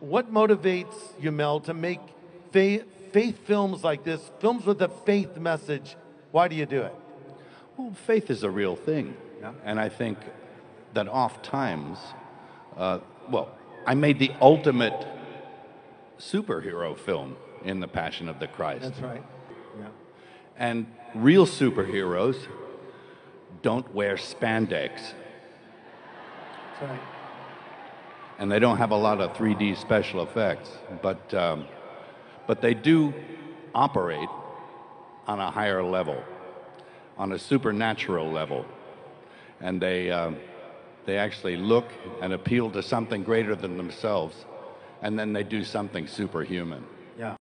what motivates you, Mel, to make faith, faith films like this, films with a faith message? Why do you do it? Well, faith is a real thing. Yeah. And I think that oft times, uh, well, I made the ultimate superhero film in The Passion of the Christ. That's right. Yeah. And real superheroes don't wear spandex That's right. And they don't have a lot of 3D special effects, but, um, but they do operate on a higher level, on a supernatural level. And they, um, they actually look and appeal to something greater than themselves, and then they do something superhuman. Yeah.